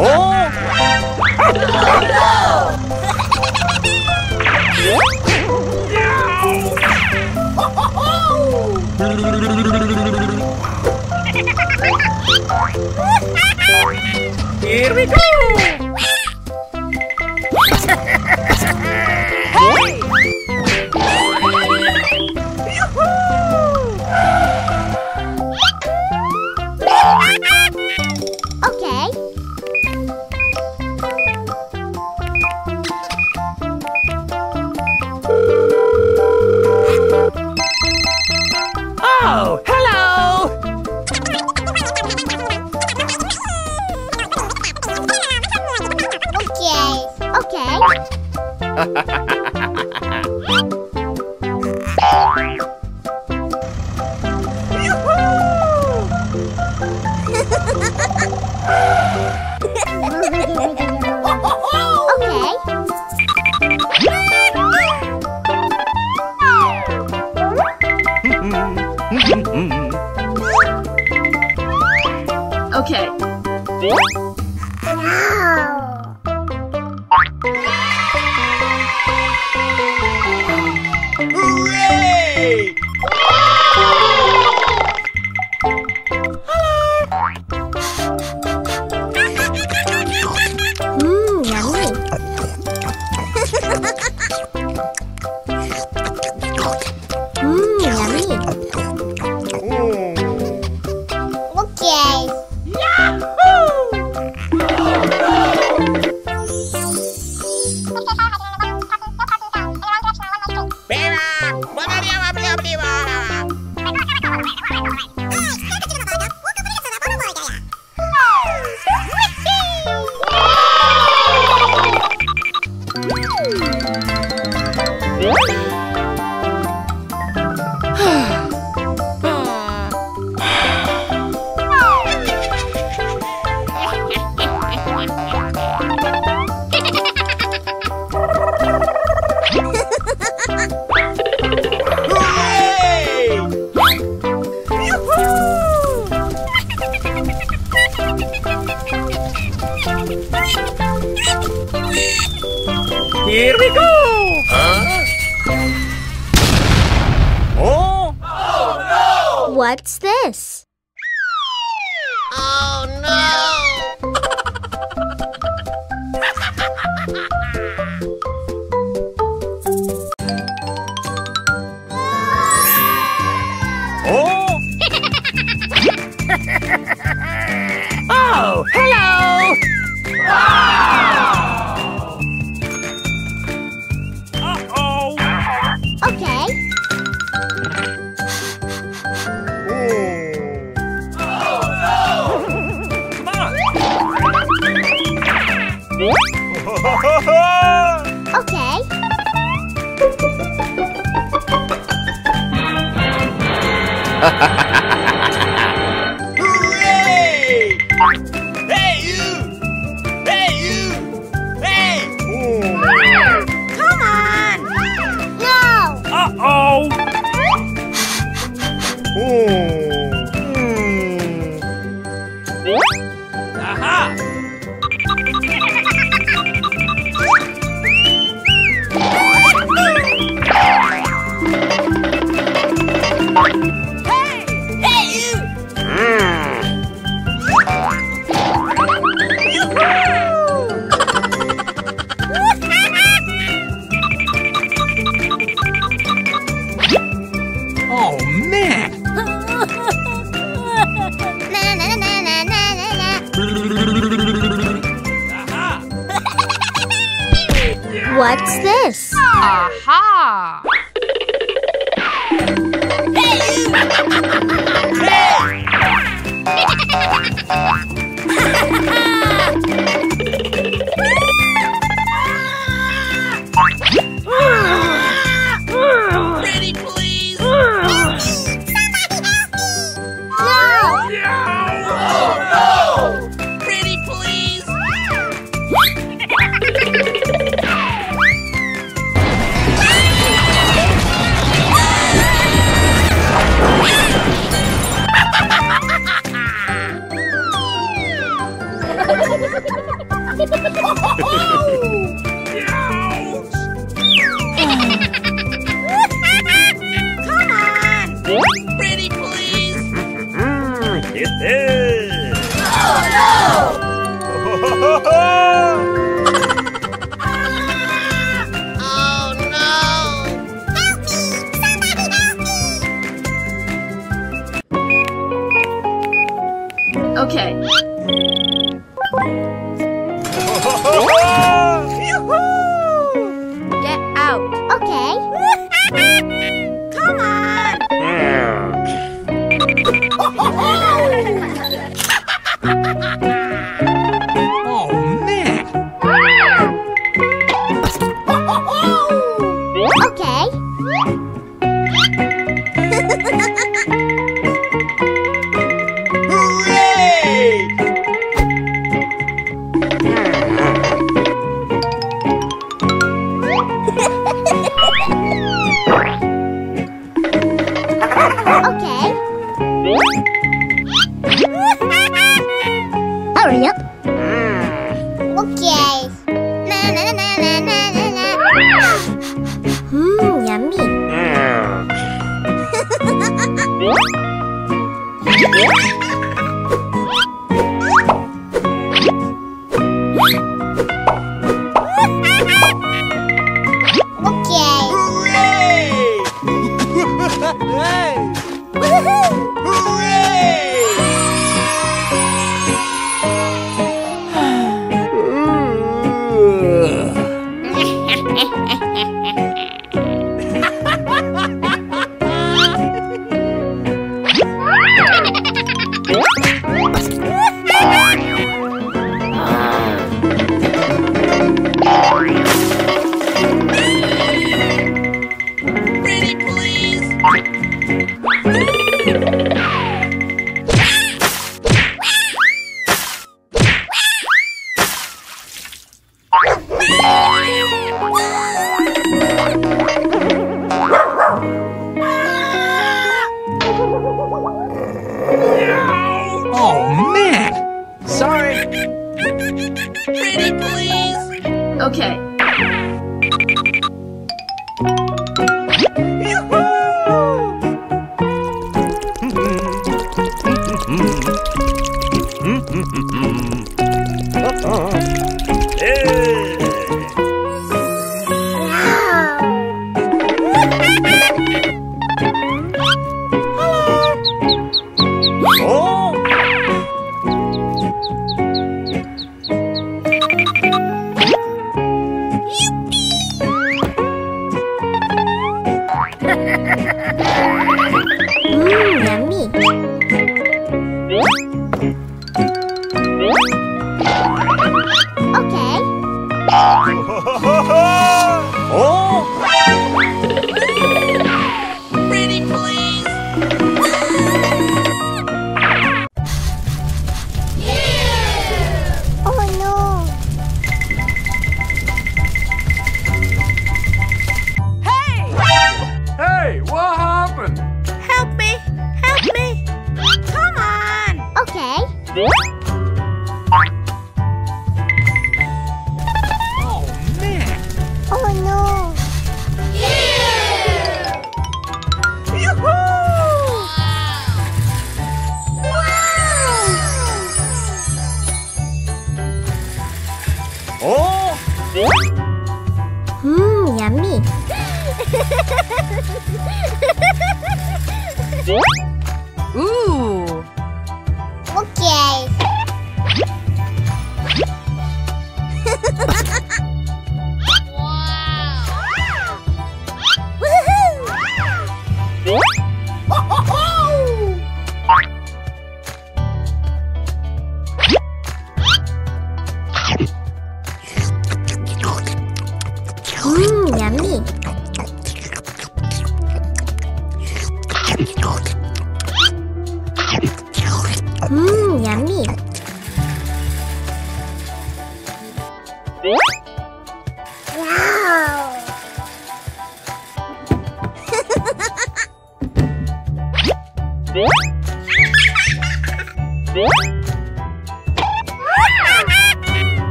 Oh! Here we go!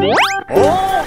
Oh!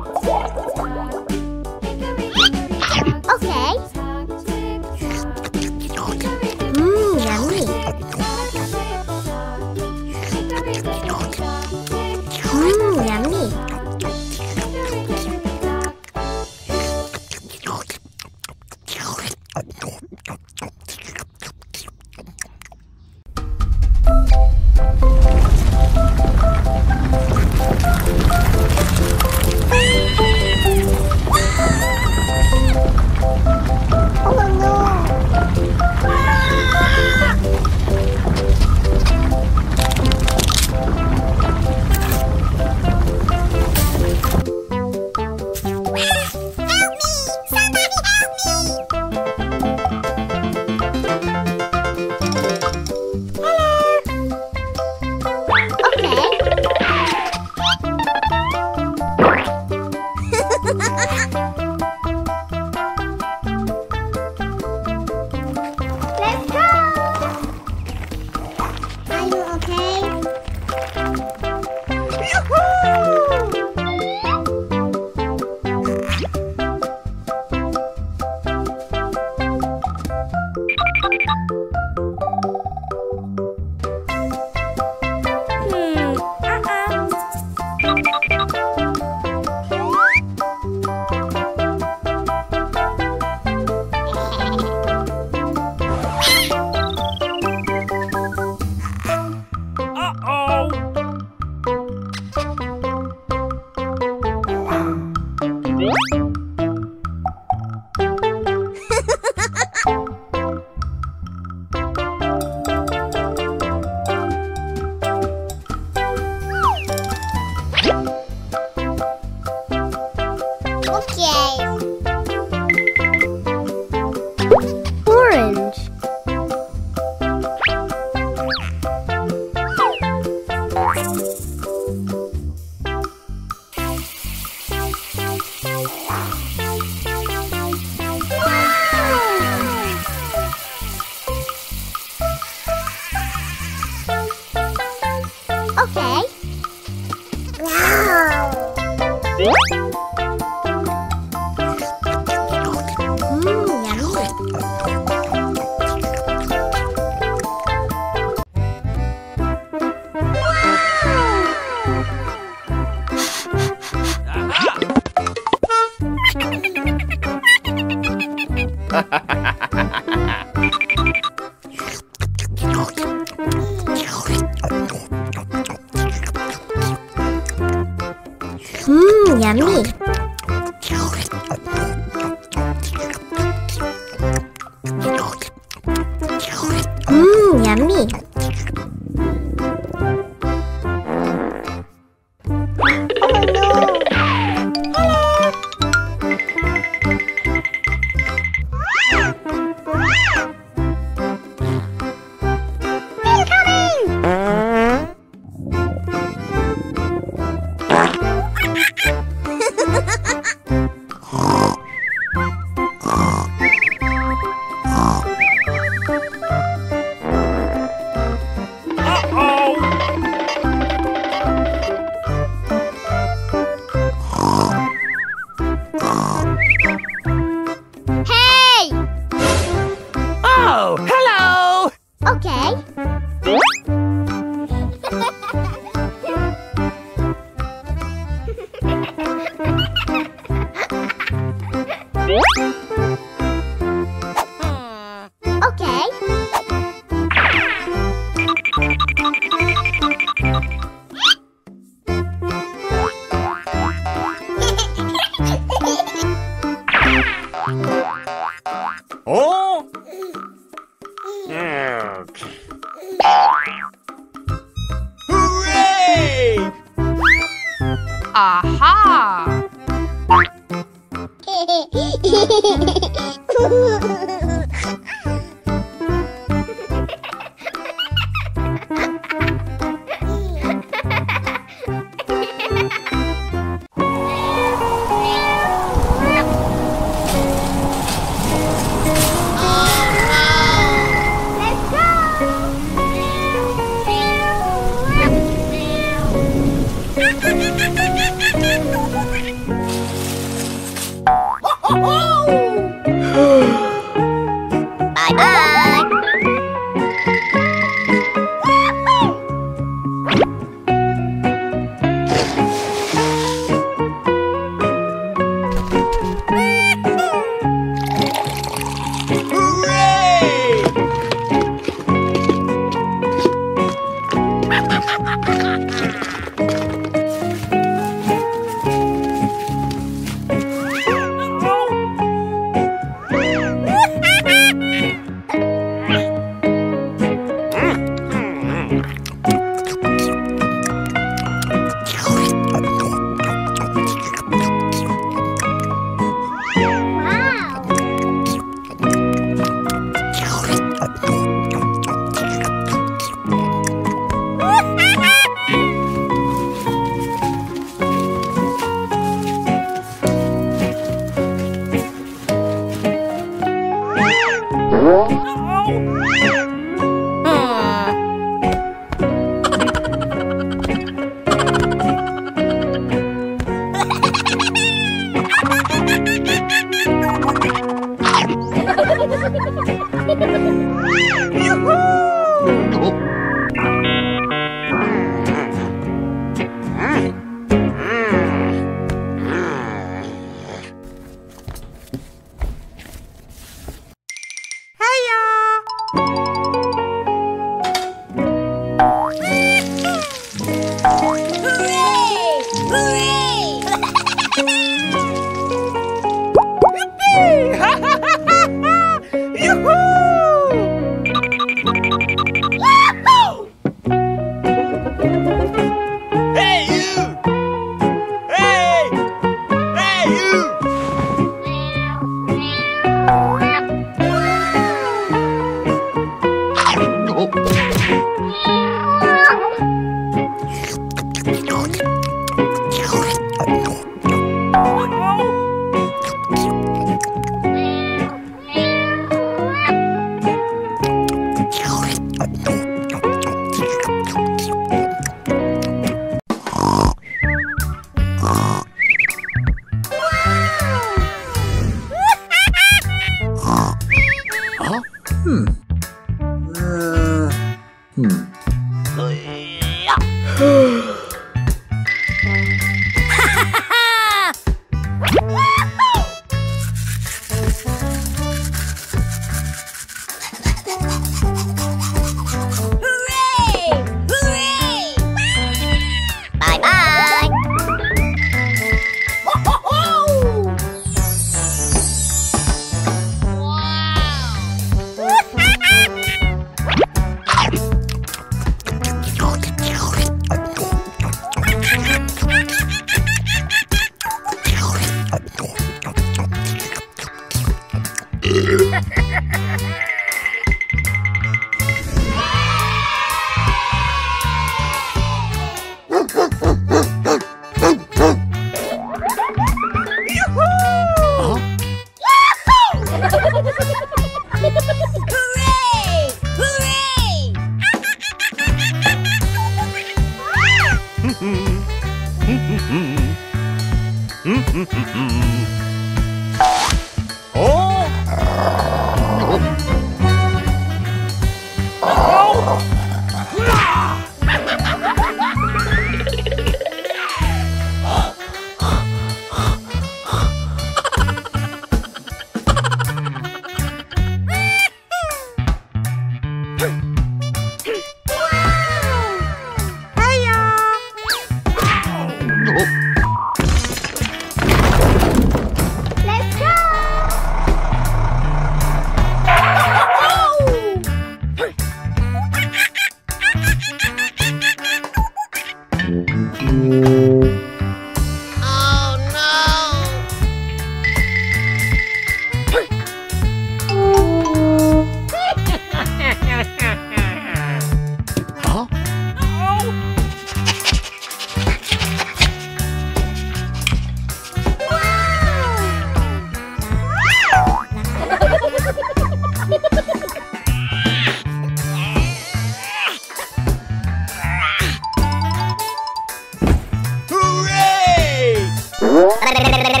頑張れ!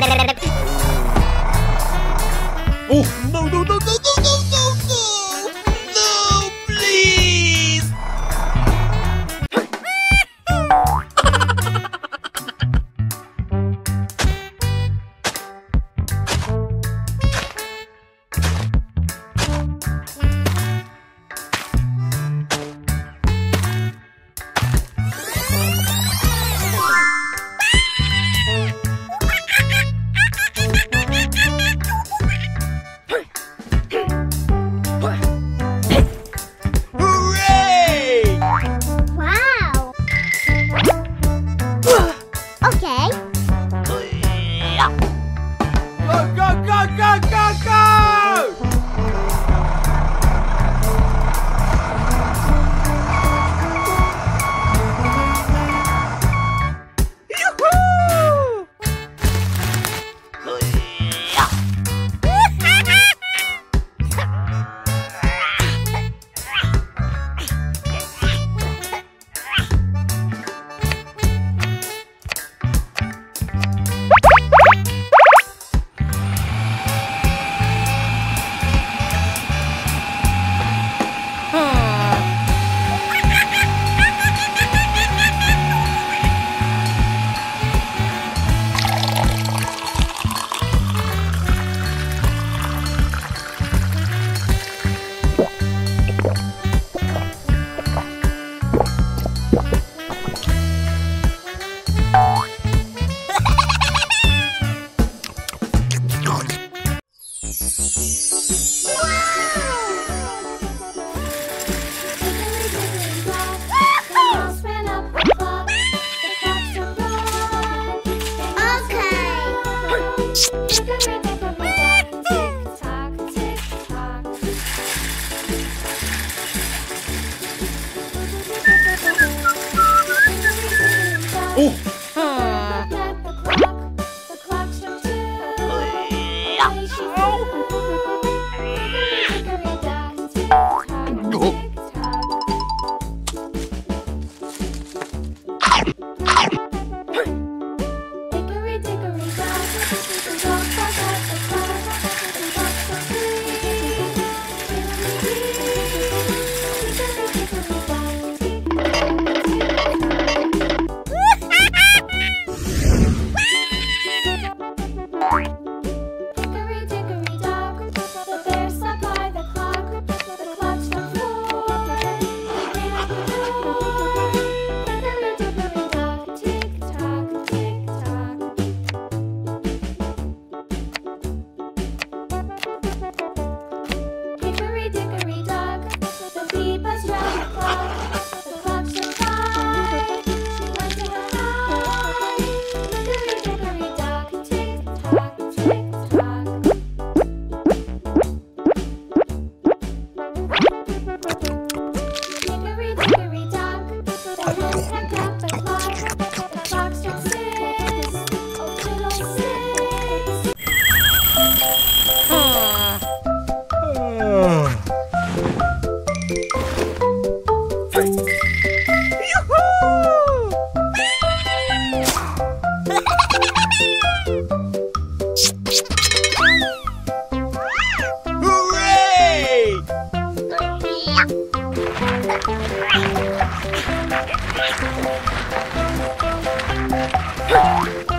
Oh!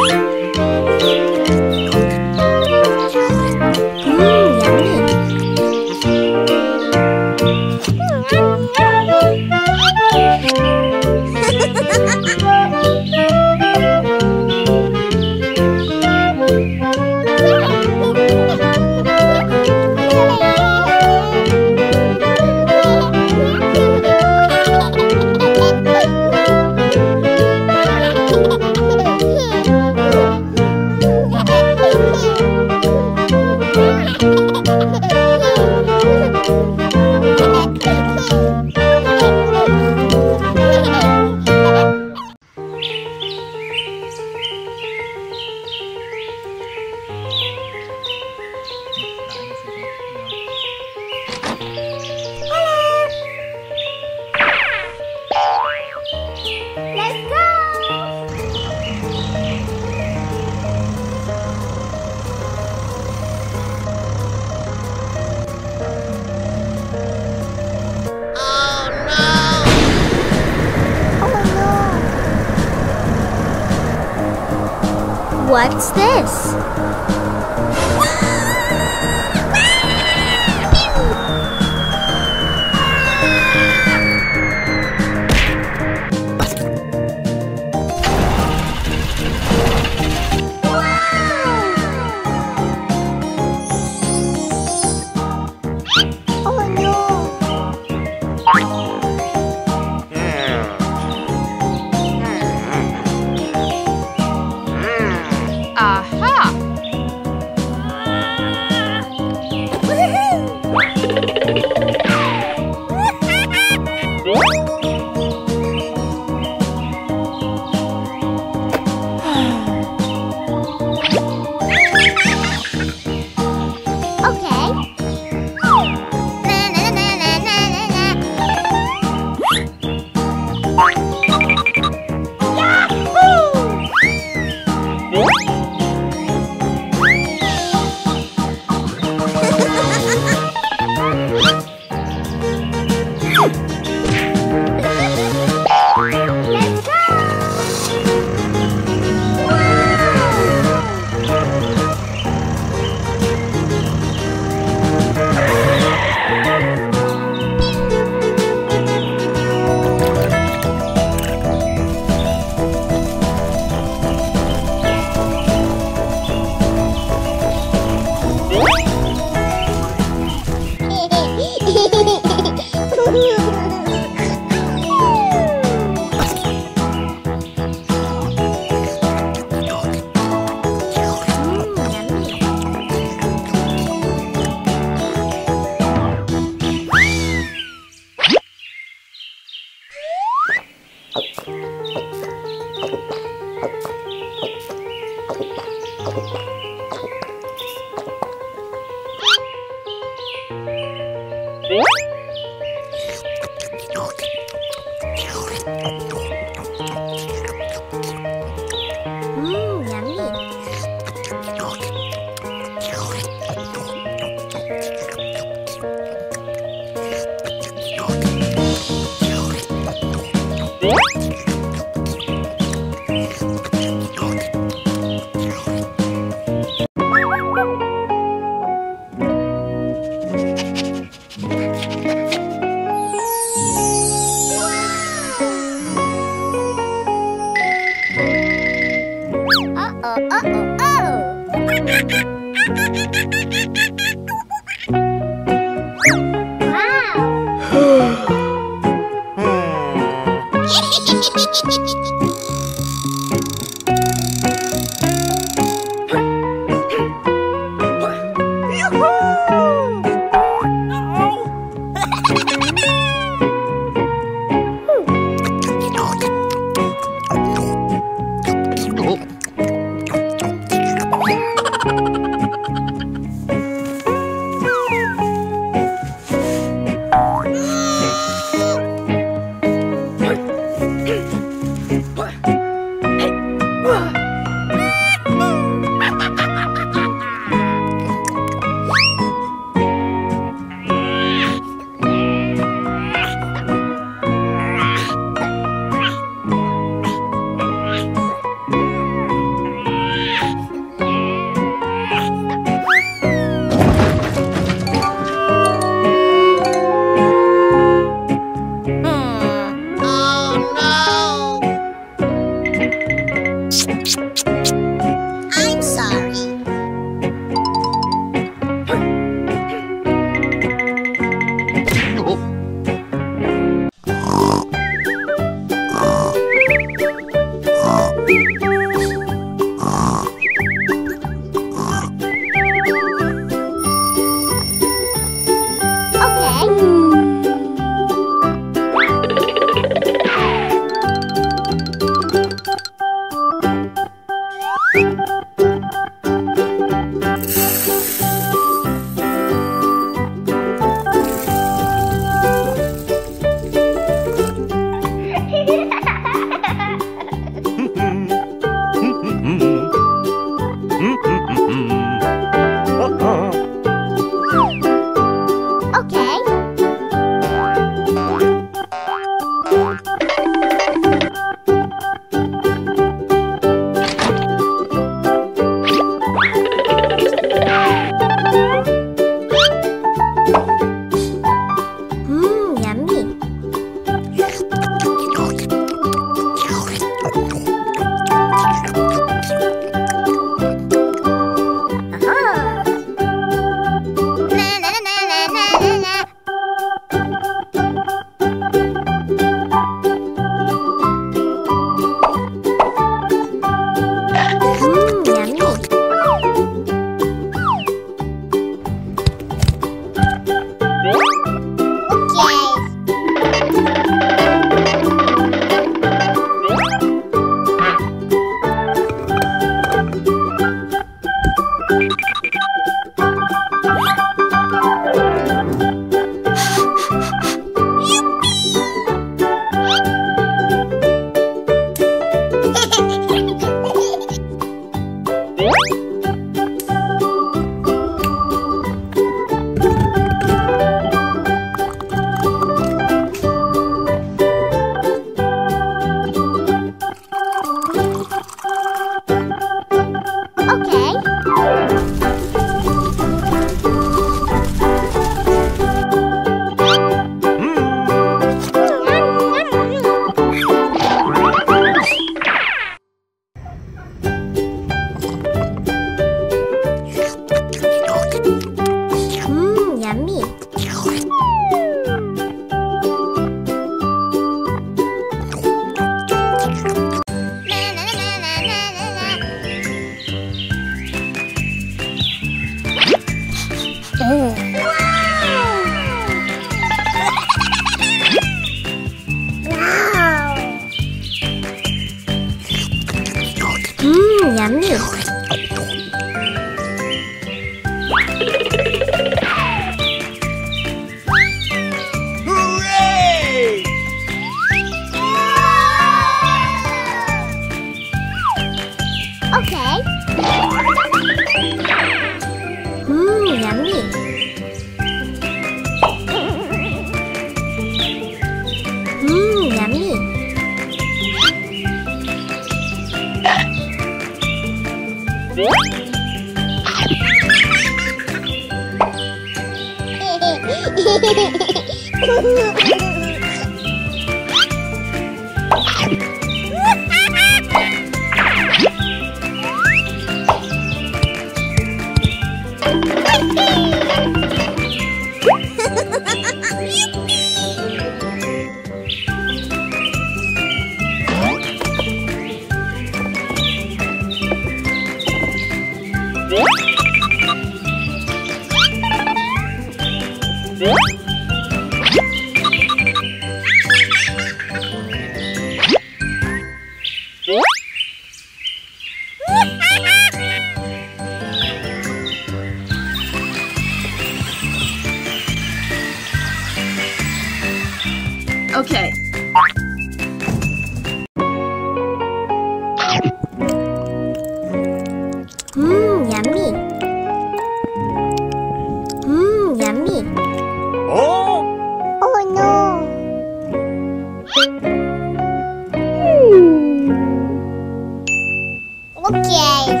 Okay.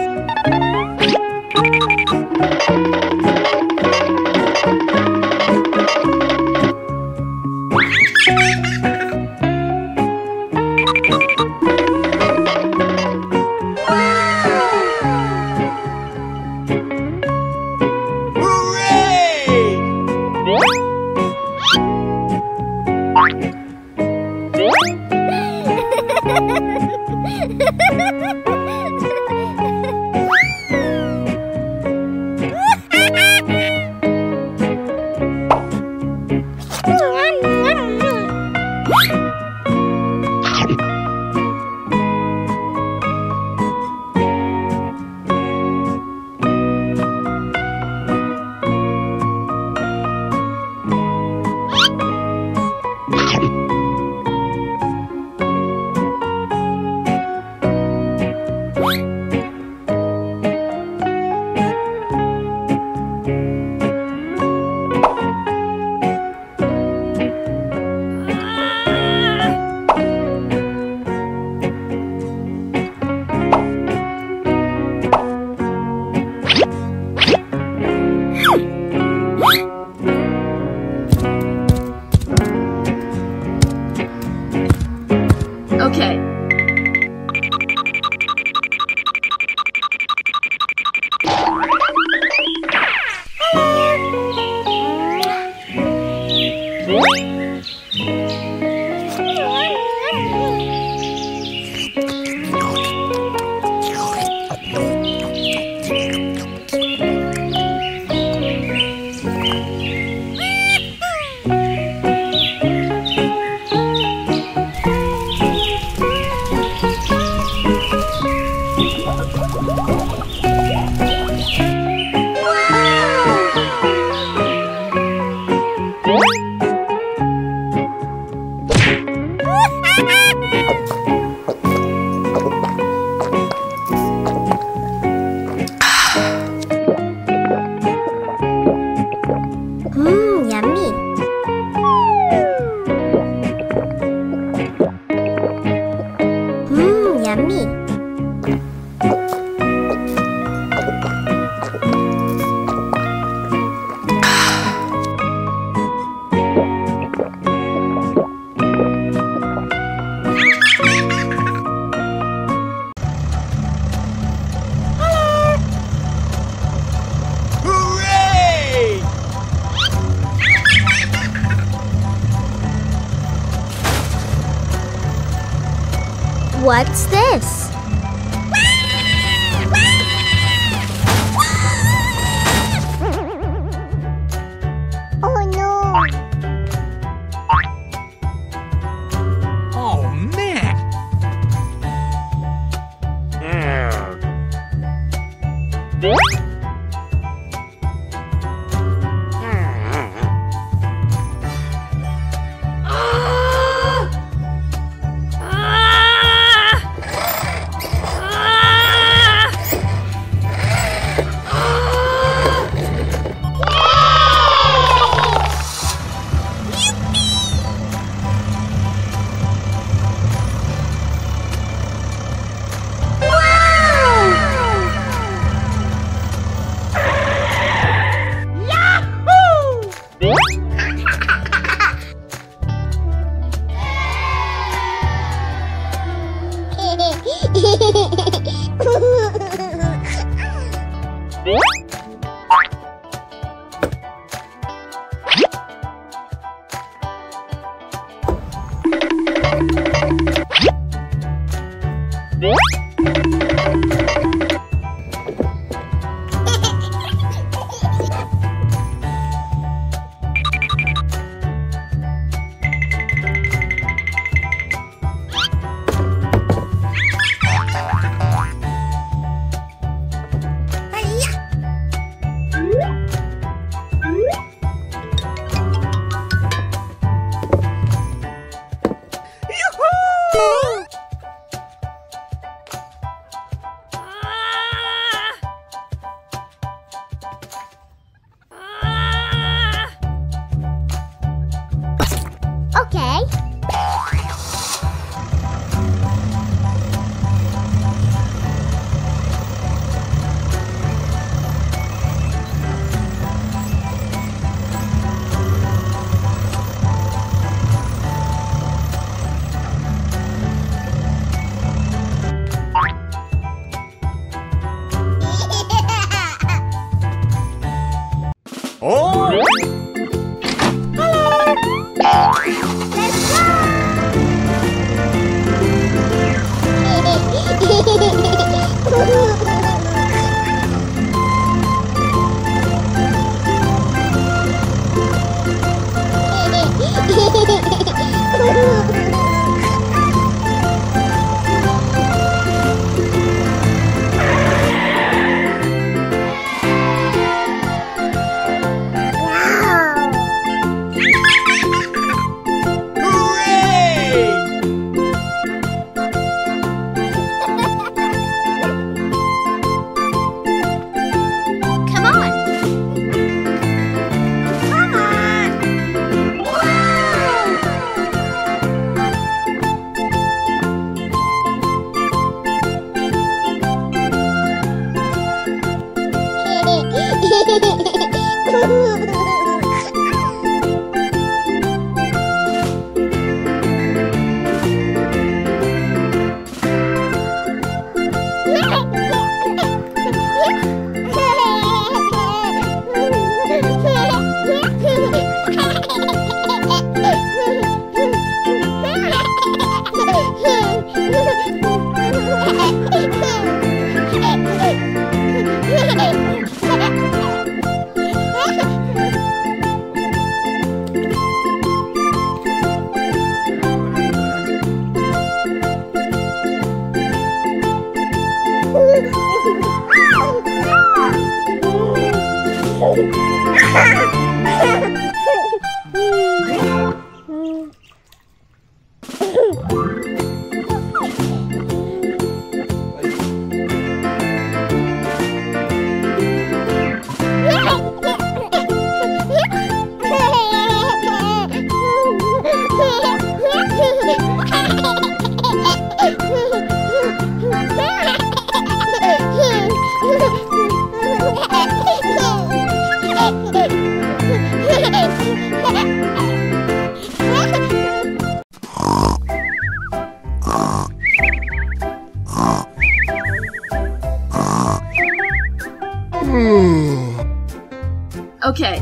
Okay.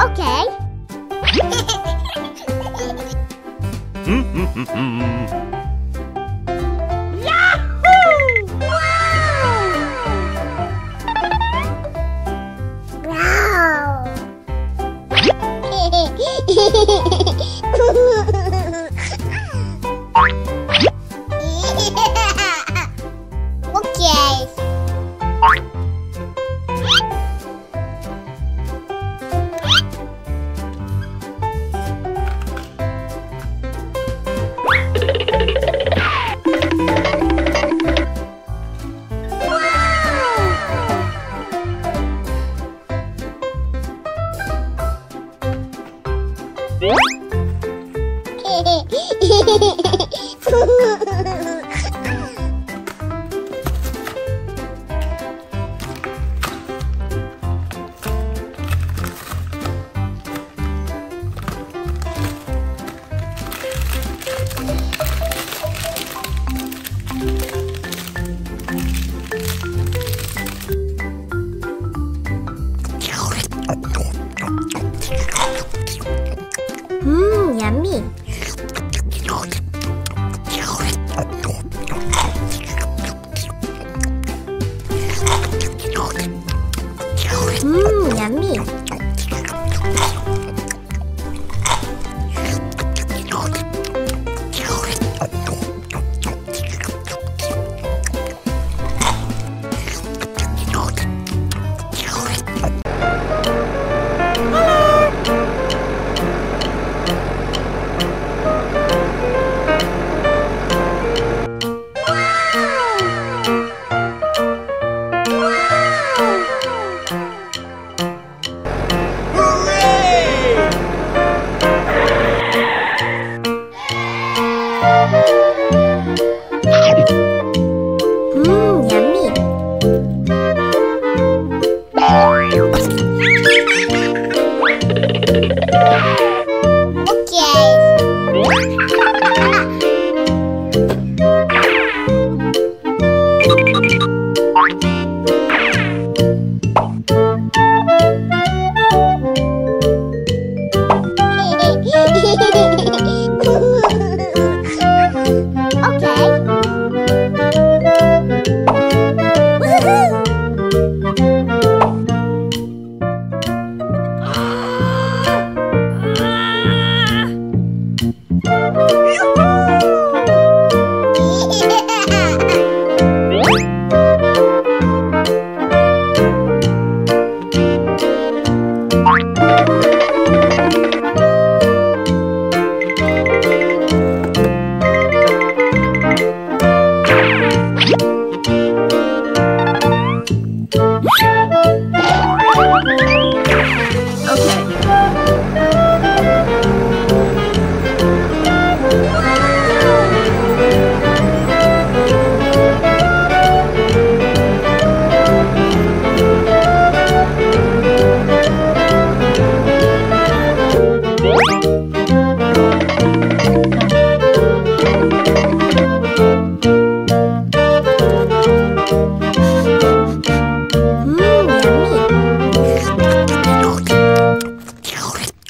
Okay. Hmm, hmm, hmm,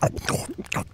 あっ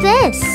this?